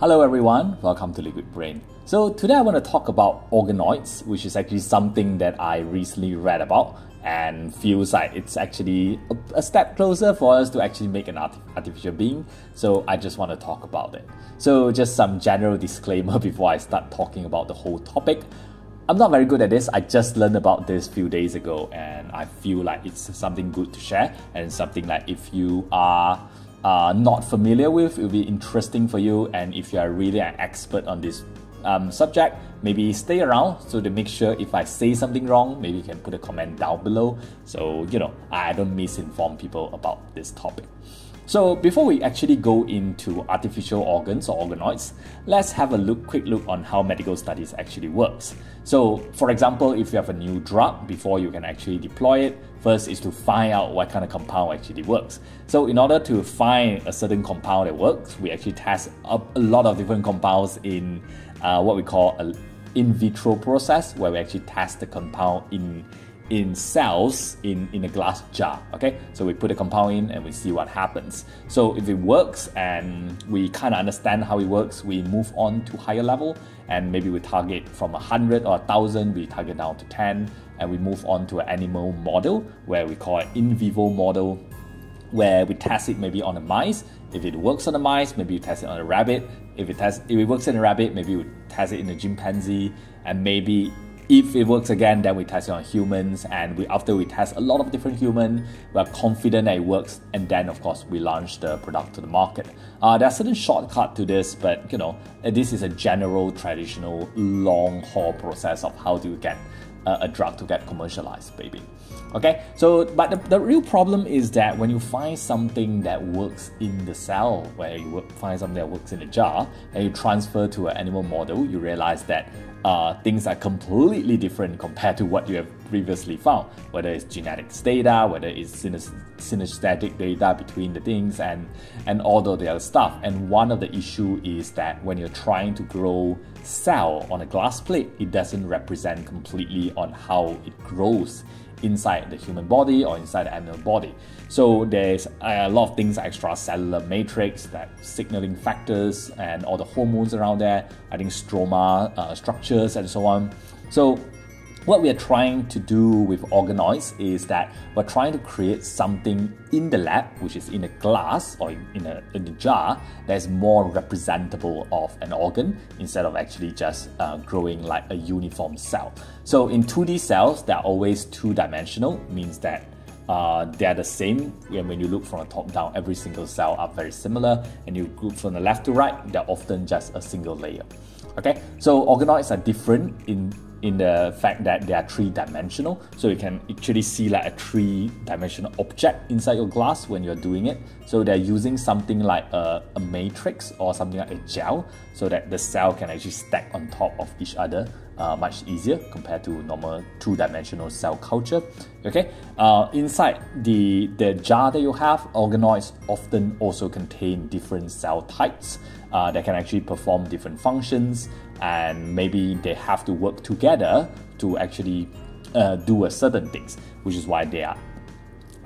Hello everyone, welcome to Liquid Brain. So today I want to talk about organoids, which is actually something that I recently read about and feels like it's actually a, a step closer for us to actually make an art- artificial being. So I just want to talk about it. So just some general disclaimer before I start talking about the whole topic. I'm not very good at this. I just learned about this few days ago and I feel like it's something good to share and something like if you are uh, not familiar with, it will be interesting for you. And if you are really an expert on this um, subject, maybe stay around so to make sure if I say something wrong, maybe you can put a comment down below so you know I don't misinform people about this topic. So before we actually go into artificial organs or organoids, let's have a look, quick look on how medical studies actually works. So for example, if you have a new drug, before you can actually deploy it, first is to find out what kind of compound actually works. So in order to find a certain compound that works, we actually test a, a lot of different compounds in uh, what we call an in vitro process, where we actually test the compound in in cells in, in a glass jar. Okay, so we put a compound in and we see what happens. So if it works and we kind of understand how it works, we move on to higher level and maybe we target from 100 or 1000, we target down to 10 and we move on to an animal model where we call it in vivo model where we test it maybe on a mice. If it works on a mice, maybe you test it on a rabbit. If it test, if it works in a rabbit, maybe you test it in a chimpanzee, and maybe if it works again, then we test it on humans, and we after we test a lot of different humans, we're confident that it works, and then of course we launch the product to the market. Uh, there's a certain shortcut to this, but you know this is a general, traditional, long haul process of how do you get uh, a drug to get commercialized, baby. Okay, so but the, the real problem is that when you find something that works in the cell, where you find something that works in the jar, and you transfer to an animal model, you realize that uh, things are completely different compared to what you have previously found, whether it's genetics data, whether it's synesthetic data between the things, and, and all the other stuff. And one of the issue is that when you're trying to grow cell on a glass plate, it doesn't represent completely on how it grows inside the human body or inside the animal body. So there's a lot of things extracellular matrix, that signaling factors, and all the hormones around there. I think stroma uh, structures and so on. So what we are trying to do with organoids is that we're trying to create something in the lab, which is in a glass or in a, in a jar, that's more representable of an organ instead of actually just uh, growing like a uniform cell. So in 2D cells, they're always two dimensional, means that uh, they're the same. And when you look from the top down, every single cell are very similar. And you look from the left to right, they're often just a single layer. Okay, so organoids are different in in the fact that they are three dimensional. So you can actually see like a three dimensional object inside your glass when you're doing it. So they're using something like a, a matrix or something like a gel so that the cell can actually stack on top of each other uh, much easier compared to normal two-dimensional cell culture. Okay, uh, inside the the jar that you have, organoids often also contain different cell types uh, that can actually perform different functions, and maybe they have to work together to actually uh, do a certain things, which is why they are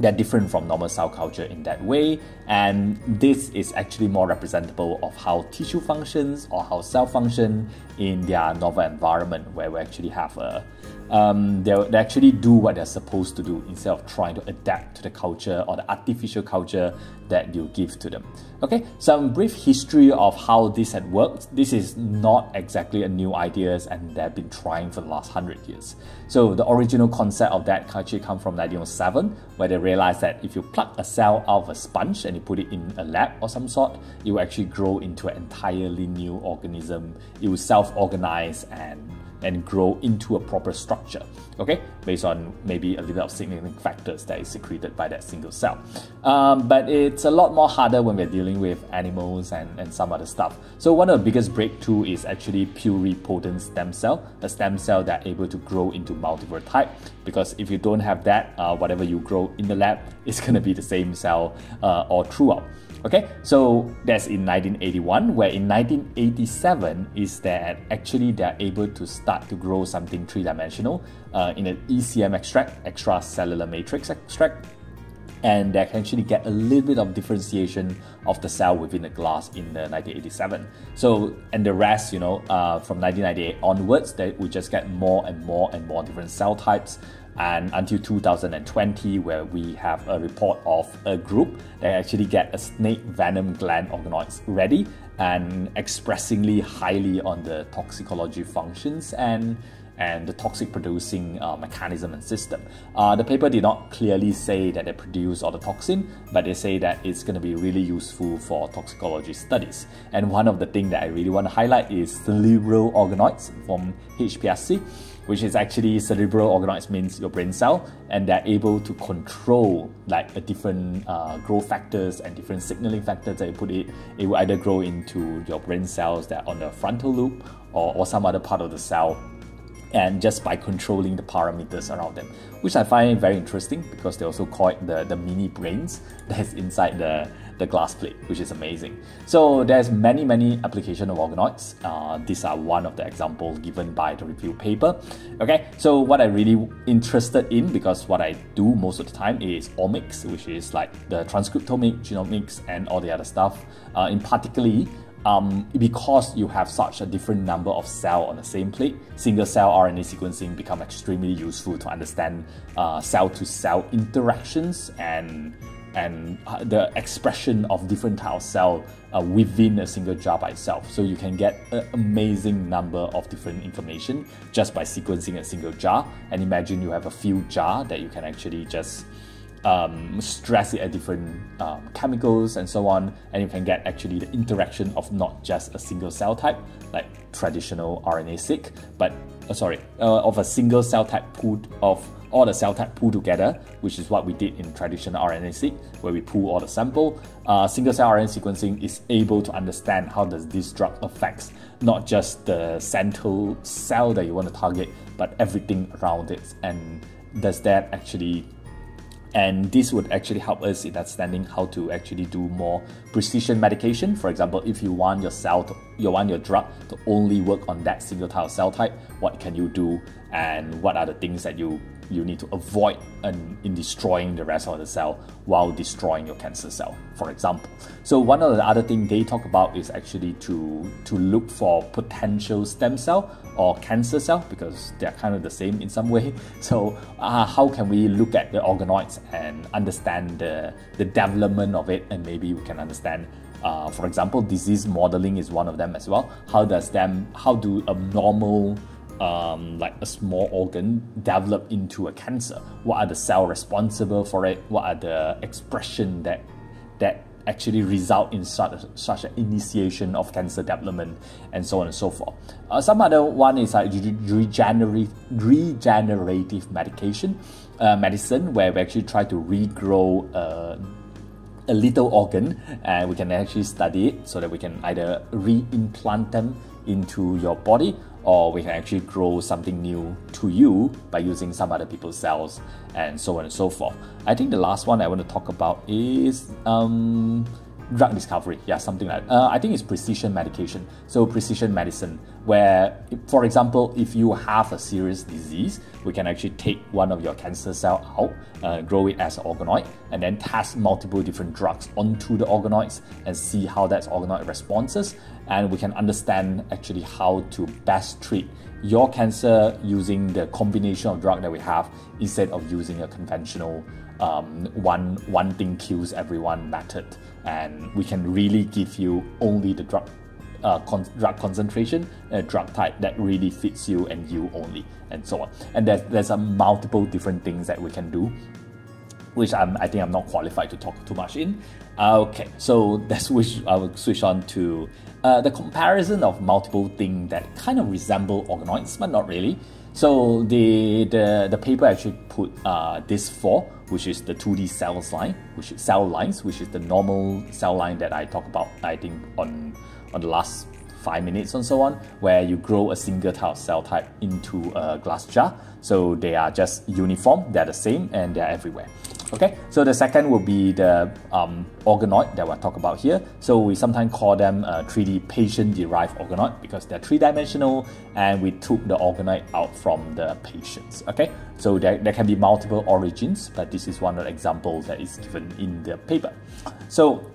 they're different from normal cell culture in that way, and this is actually more representable of how tissue functions or how cell function in their novel environment, where we actually have a um, they, actually do what they're supposed to do instead of trying to adapt to the culture or the artificial culture that you give to them. Okay, some brief history of how this had worked. This is not exactly a new ideas and they've been trying for the last hundred years. So the original concept of that actually come from 1907, where they realized that if you pluck a cell out of a sponge and you put it in a lab or some sort, it will actually grow into an entirely new organism. It will self-organize and and grow into a proper structure, okay, based on maybe a little of signaling factors that is secreted by that single cell. Um, but it's a lot more harder when we're dealing with animals and, and some other stuff. So one of the biggest breakthrough is actually pluripotent stem cell, a stem cell that able to grow into multiple type, because if you don't have that, uh, whatever you grow in the lab going to be the same cell uh, all throughout. Okay, so that's in 1981, where in 1987 is that actually they're able to start to grow something three-dimensional uh, in an ECM extract, extracellular matrix extract. and they can actually get a little bit of differentiation of the cell within the glass in the 1987. So, and the rest, you know, uh, from 1998 onwards, that we just get more and more and more different cell types. And until 2020, where we have a report of a group that actually get a snake venom gland organoids ready and expressingly highly on the toxicology functions and and the toxic producing uh, mechanism and system. Uh, the paper did not clearly say that they produce all the toxin, but they say that it's going to be really useful for toxicology studies. And one of the things that I really want to highlight is cerebral organoids from HPSC, which is actually cerebral organoids means your brain cell, and they're able to control like a different uh, growth factors and different signaling factors that you put it. It will either grow into your brain cells that are on the frontal lobe or, or some other part of the cell and just by controlling the parameters around them, which I find very interesting because they also call it the, the mini brains that's inside the, the glass plate, which is amazing. So there's many, many application of organoids. Uh, these are one of the examples given by the review paper. Okay, so what I really interested in, because what I do most of the time is omics, which is like the transcriptomics, genomics, and all the other stuff. Uh, in particularly, um, because you have such a different number of cell on the same plate, single cell RNA sequencing become extremely useful to understand uh, cell to cell interactions and and uh, the expression of different type of cell uh, within a single jar by itself. So you can get an amazing number of different information just by sequencing a single jar. And imagine you have a few jar that you can actually just um, stress it at different um, chemicals and so on, and you can get actually the interaction of not just a single cell type, like traditional RNA-seq, but uh, sorry, uh, of a single cell type pooled of all the cell type pooled together, which is what we did in traditional RNA-seq, where we pool all the sample. Uh, single cell RNA sequencing is able to understand how does this drug affects not just the central cell that you want to target, but everything around it, and does that actually and this would actually help us in understanding how to actually do more precision medication. For example, if you want your cell, to, you want your drug to only work on that single type of cell type, what can you do, and what are the things that you you need to avoid in, in destroying the rest of the cell while destroying your cancer cell, for example. So one of the other things they talk about is actually to, to look for potential stem cell or cancer cell because they're kind of the same in some way. So uh, how can we look at the organoids and understand the, the development of it and maybe we can understand uh, for example, disease modeling is one of them as well. How does them, how do abnormal um, like a small organ develop into a cancer? What are the cell responsible for it? What are the expression that that actually result in such such an initiation of cancer development and so on and so forth. Uh, some other one is like regenerate, regenerative medication, uh, medicine, where we actually try to regrow uh, a little organ and we can actually study it so that we can either reimplant them into your body or we can actually grow something new to you by using some other people's cells and so on and so forth. I think the last one I want to talk about is um, drug discovery. Yeah, something like uh, I think it's precision medication. So precision medicine, where for example, if you have a serious disease, we can actually take one of your cancer cell out, uh, grow it as an organoid, and then test multiple different drugs onto the organoids and see how that organoid responses, and we can understand actually how to best treat your cancer using the combination of drug that we have instead of using a conventional um, one one thing kills everyone method, and we can really give you only the drug uh, con- drug concentration, a drug type that really fits you and you only, and so on. And there's there's a multiple different things that we can do which I'm, I think I'm not qualified to talk too much in. Uh, okay, so that's which I will switch on to uh, the comparison of multiple things that kind of resemble organoids, but not really. So the the, the paper actually put uh, this four, which is the 2D cells line, which is cell lines, which is the normal cell line that I talk about, I think, on on the last five minutes and so on, where you grow a single type cell type into a glass jar. So they are just uniform, they're the same, and they're everywhere. Okay, so the second will be the um, organoid that we'll talk about here. So we sometimes call them uh, 3D patient-derived organoid because they're three-dimensional and we took the organoid out from the patients. Okay, so there, there can be multiple origins, but this is one of the examples that is given in the paper. So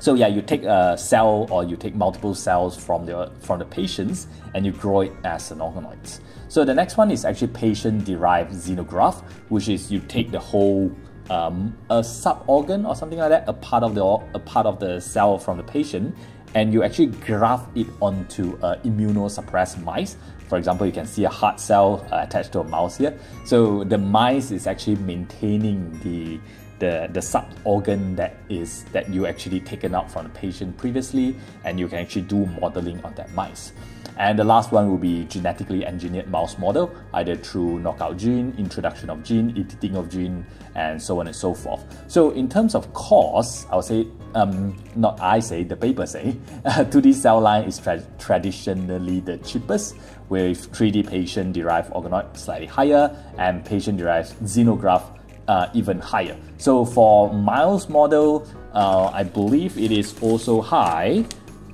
so yeah, you take a cell or you take multiple cells from the from the patients and you grow it as an organoid. So the next one is actually patient-derived xenograft, which is you take the whole um, a sub organ or something like that, a part of the a part of the cell from the patient, and you actually graft it onto a immunosuppressed mice. For example, you can see a heart cell uh, attached to a mouse here. So the mice is actually maintaining the the, the sub organ that is that you actually taken out from the patient previously and you can actually do modeling on that mice. And the last one will be genetically engineered mouse model, either through knockout gene, introduction of gene, editing of gene, and so on and so forth. So in terms of cost, I would say, um, not I say, the paper say, 2D cell line is tra traditionally the cheapest, with 3D patient-derived organoid slightly higher, and patient-derived xenograft uh, even higher. So for mouse model, uh, I believe it is also high,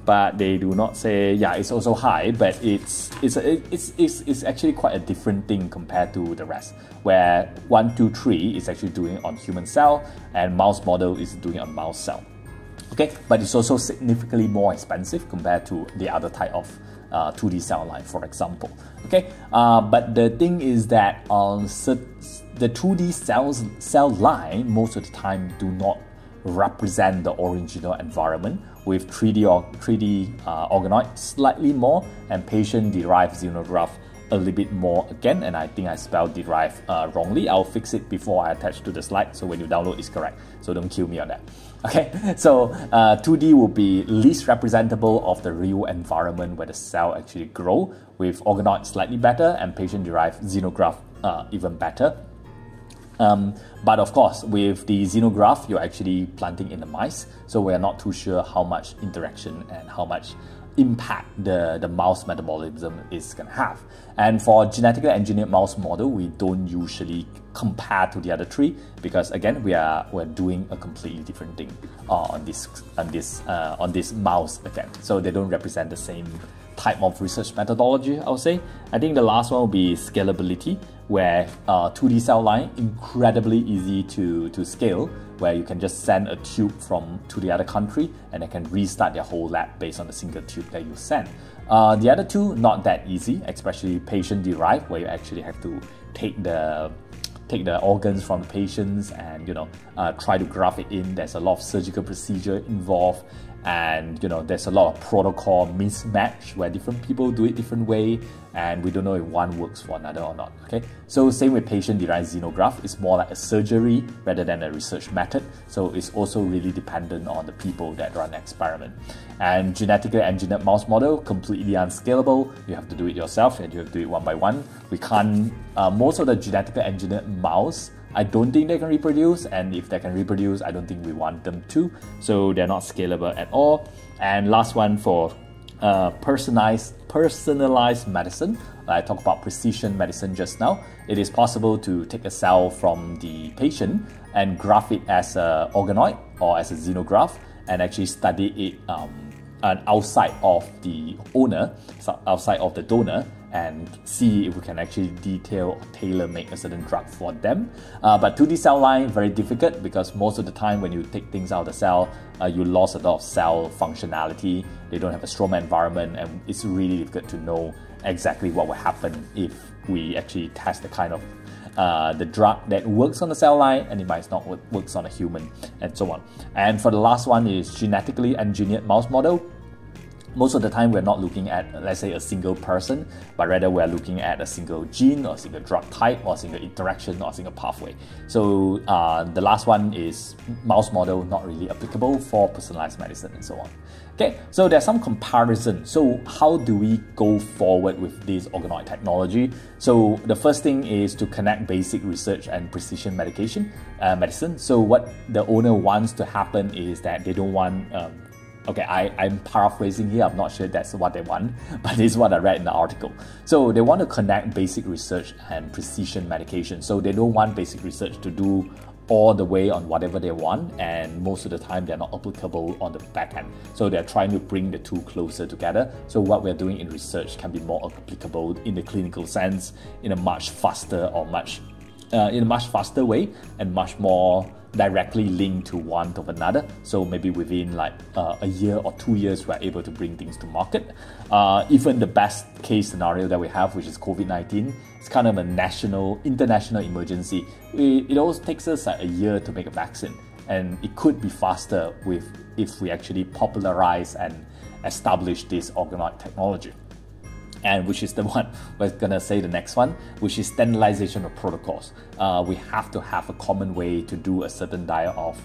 but they do not say yeah it's also high, but it's it's it's it's, it's actually quite a different thing compared to the rest. Where one two three is actually doing on human cell, and mouse model is doing on mouse cell. Okay, but it's also significantly more expensive compared to the other type of uh, 2D cell line, for example. Okay, uh, but the thing is that on the 2D cells cell line most of the time do not represent the original environment with 3D or 3D uh, organoid slightly more and patient derived xenograft a little bit more again and I think I spelled derived uh, wrongly. I'll fix it before I attach to the slide so when you download it's correct. So don't kill me on that. Okay, so uh, 2D will be least representable of the real environment where the cell actually grow with organoid slightly better and patient derived xenograft uh, even better. Um, but of course, with the xenograft, you're actually planting in the mice, so we're not too sure how much interaction and how much impact the, the mouse metabolism is going to have. And for genetically engineered mouse model, we don't usually compare to the other three because again, we are we're doing a completely different thing uh, on this on this uh, on this mouse again. So they don't represent the same type of research methodology, I would say. I think the last one will be scalability, where uh, 2D cell line incredibly easy to, to scale, where you can just send a tube from to the other country and they can restart their whole lab based on the single tube that you send. Uh, the other two, not that easy, especially patient derived, where you actually have to take the take the organs from the patients and you know uh, try to graft it in. There's a lot of surgical procedure involved, and you know there's a lot of protocol mismatch where different people do it different way and we don't know if one works for another or not okay? So same with patient derived xenograft. It's more like a surgery rather than a research method. So it's also really dependent on the people that run the experiment. And genetically engineered mouse model completely unscalable. You have to do it yourself and you have to do it one by one. We can't uh, most of the genetically engineered mouse I don't think they can reproduce, and if they can reproduce, I don't think we want them to. So they're not scalable at all. And last one for uh, personalized personalized medicine. I talked about precision medicine just now. It is possible to take a cell from the patient and graft it as an organoid or as a xenograft and actually study it um, outside of the owner, outside of the donor, and see if we can actually detail or tailor make a certain drug for them. Uh, but 2D cell line, very difficult because most of the time when you take things out of the cell, uh, you lost a lot of cell functionality. They don't have a stroma environment, and it's really difficult to know exactly what will happen if we actually test the kind of uh, the drug that works on the cell line and it might not work, works on a human and so on. And for the last one is genetically engineered mouse model. Most of the time we're not looking at let's say a single person but rather we're looking at a single gene or a single drug type or single interaction or single pathway. So uh, the last one is mouse model not really applicable for personalized medicine and so on okay so there's some comparison so how do we go forward with this organoid technology so the first thing is to connect basic research and precision medication uh, medicine so what the owner wants to happen is that they don't want um, Okay, I, I'm paraphrasing here, I'm not sure that's what they want, but is what I read in the article. So they want to connect basic research and precision medication. So they don't want basic research to do all the way on whatever they want, and most of the time they're not applicable on the back end. So they're trying to bring the two closer together. So what we're doing in research can be more applicable in the clinical sense in a much faster or much uh, in a much faster way and much more directly linked to one of another. So maybe within like uh, a year or two years, we're able to bring things to market. Uh, even the best case scenario that we have, which is COVID 19, it's kind of a national, international emergency. It, it also takes us like a year to make a vaccine. And it could be faster with if we actually popularize and establish this organoid technology and which is the one we're gonna say the next one, which is standardization of protocols. Uh, we have to have a common way to do a certain diet of,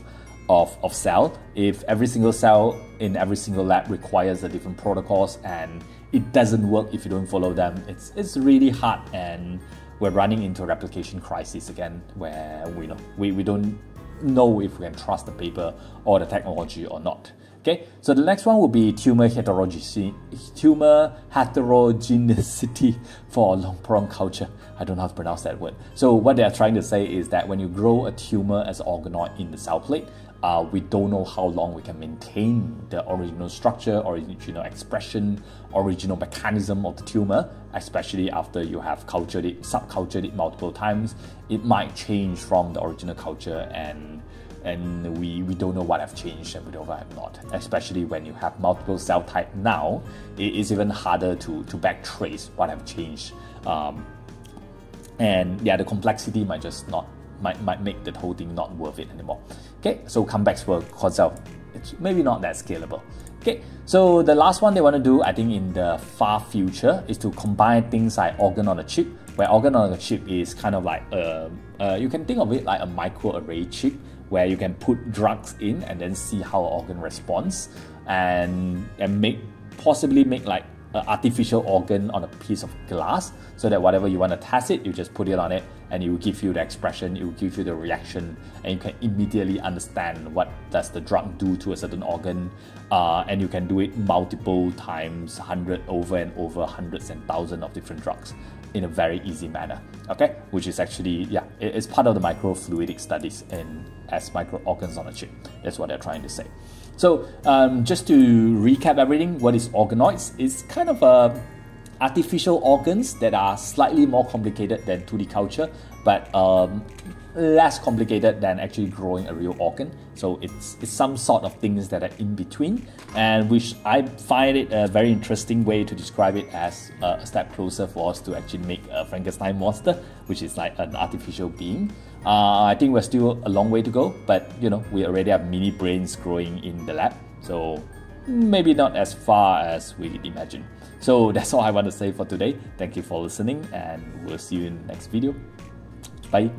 of, of cell. If every single cell in every single lab requires a different protocols and it doesn't work if you don't follow them, it's, it's really hard and we're running into a replication crisis again where we know we, we don't know if we can trust the paper or the technology or not. Okay, so the next one will be tumor heterogeneity, tumor heterogeneity for long prong culture. I don't know how to pronounce that word. So what they are trying to say is that when you grow a tumor as an organoid in the cell plate, uh, we don't know how long we can maintain the original structure, original expression, original mechanism of the tumor, especially after you have cultured it, subcultured it multiple times. It might change from the original culture and and we, we don't know what I've changed and we don't know what have not. Especially when you have multiple cell type now, it is even harder to, to back trace what have changed. Um, and yeah, the complexity might just not might, might make the whole thing not worth it anymore. Okay, so comebacks for console, it's maybe not that scalable. Okay, so the last one they want to do, I think in the far future, is to combine things like organ on a chip, where organ on a chip is kind of like, a, uh, you can think of it like a microarray chip, where you can put drugs in and then see how an organ responds and and make possibly make like an artificial organ on a piece of glass so that whatever you want to test it you just put it on it and it will give you the expression it will give you the reaction and you can immediately understand what does the drug do to a certain organ uh, and you can do it multiple times 100 over and over hundreds and thousands of different drugs in a very easy manner okay? Which is actually yeah it's part of the microfluidic studies in as micro organs on a chip that's what they're trying to say. So um, just to recap everything what is organoids? It's kind of a artificial organs that are slightly more complicated than 2D culture but um, less complicated than actually growing a real organ. So it's, it's some sort of things that are in between, and which I find it a very interesting way to describe it as a step closer for us to actually make a Frankenstein monster, which is like an artificial being. Uh, I think we're still a long way to go, but you know we already have mini brains growing in the lab, so maybe not as far as we imagine. So that's all I want to say for today. Thank you for listening, and we'll see you in the next video. Bye.